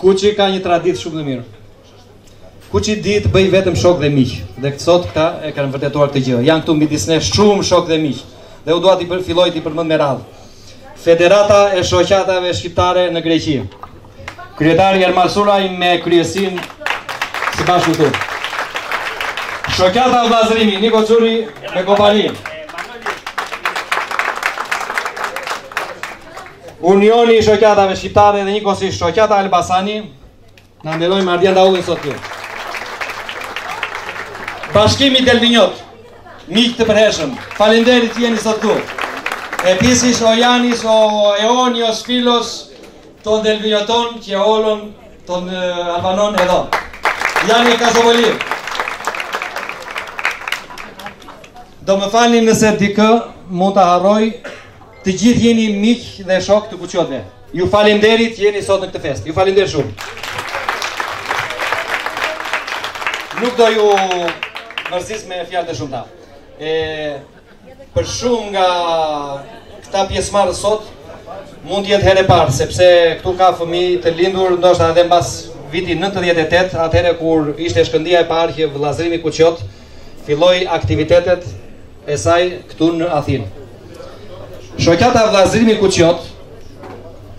Kuçi ka një traditë shumë të mirë. Kuçi di të bëjë vetëm shokë dhe miq. Dhe këtë sot këta e kanë vërtetuar këtë gjë. Janë këtu midis nesh shumë shokë dhe miq. Dhe u dua t'i filloj t'i përmend me radhë. Federata e Shoqatave Shqiptare në Greqi. Kryetari Ermal Suraj me kryesinë së bashku këtu. Shoqata Vllazërimi Niko Çuri me kompaninë. Unioni i Shoqatave Shqiptare dhe njëkohësisht Shoqata Elbasani na nderoi me ardhjen Daullin sot këtu. Bashkimi Delvinjot, miq të përhershëm, faleminderit që jeni sot këtu. E pisis o Janis, o Eoni, o filos, ton Delvinjoton, qe olon, ton Albanon edo. Jani Kazovoli. Do më falni nëse dikë mund të harroj Të gjithë jeni miq dhe shokë të kuçjotëve. Ju faleminderit që jeni sot në këtë festë. Ju faleminderit shumë. Nuk do ju mërzis me fjalë të shumta. E për shumë nga këta pjesëmarrës sot mund të jetë herë e parë sepse këtu ka fëmijë të lindur ndoshta edhe mbas viti 98, atëherë kur ishte shkëndija e parë që Vëllazërimi Kuçjot filloi aktivitetet e saj këtu në Athinë. Shoqata Vëllazërimi Kuçjot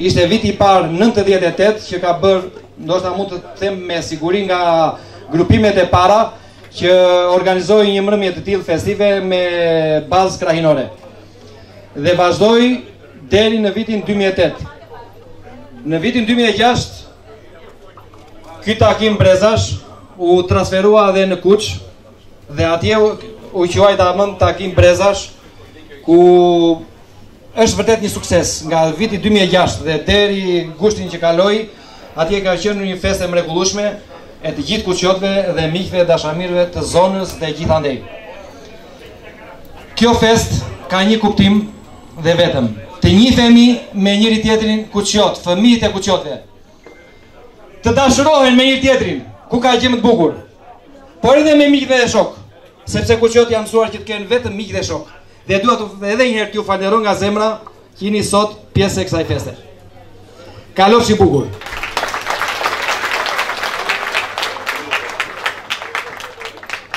ishte viti i parë 98 që ka bërë, ndoshta mund të them me siguri nga grupimet e para që organizoi një mbrëmje të tillë festive me bazë krahinore. Dhe vazhdoi deri në vitin 2008. Në vitin 2006 Ky takim brezash u transferua edhe në Kuç dhe atje u, u quajt tamam takim brezash ku është vërtet një sukses nga viti 2006 dhe deri gushtin që kaloi atje ka qenë një festë e mrekullueshme e të gjithë kuçjotëve dhe miqve dashamirëve të zonës dhe gjithandej. Kjo festë ka një kuptim dhe vetëm. Të njihemi me njëri tjetrin kuçiotët, fëmijët e kuçiotëve. Të dashurohen me njëri tjetrin, ku ka gjë më të bukur. Por edhe me miqtë dhe shokët, sepse kuçiotët janë mësuar që të kenë vetëm miq dhe shokë. Dhe dua edhe një herë t'ju falënderoj nga zemra që jeni sot pjesë e kësaj feste. Kalofshi bukur.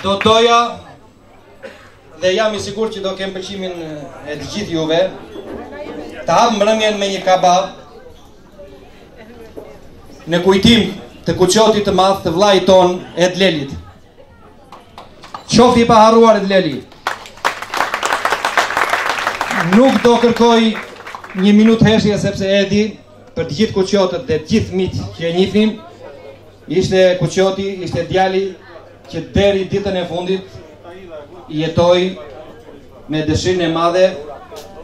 Do doja Dhe jam i sigurt që do kem pëlqimin e të gjithë juve. Ta hap mbrëmjen me një kaba. Në kujtim të kuçiotit të madh të vllait tonë Edi Lelit. Qoftë i paharruar Edi Leli. Nuk do kërkoj një minutë heshtje sepse Edi për të gjithë kuçiotët dhe të gjithë miqtë që e njihnin ishte kuçioti, ishte djali që deri ditën e fundit jetoi me dëshirën e madhe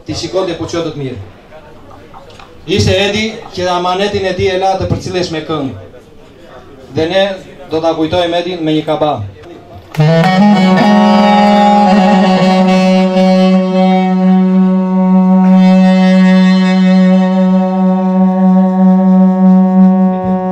t'i shikonte kuçiotët mirë. Ishte Edi që amanetin e tij e la të përcillesh me këngë. Dhe ne do ta kujtojmë Edin me një kaba.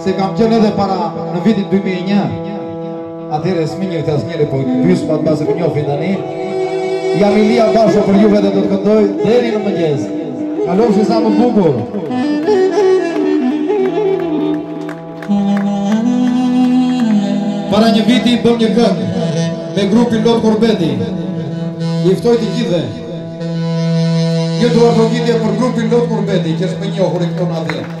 Se kam qenë edhe para në vitin 2001 Atëherë s'më njihte asnjëri Po i pys patjetër më njofin tani Jam Ilia Basho për juve dhe do të këndoj Deri në mëngjes Kalofshi sa më bukur Para një viti bëmë një këngë Me grupin Lot Kurbeti I ftoj të gjithëve Një duartrokitje për grupin Lot Kurbeti Që është më i njohuri këtu në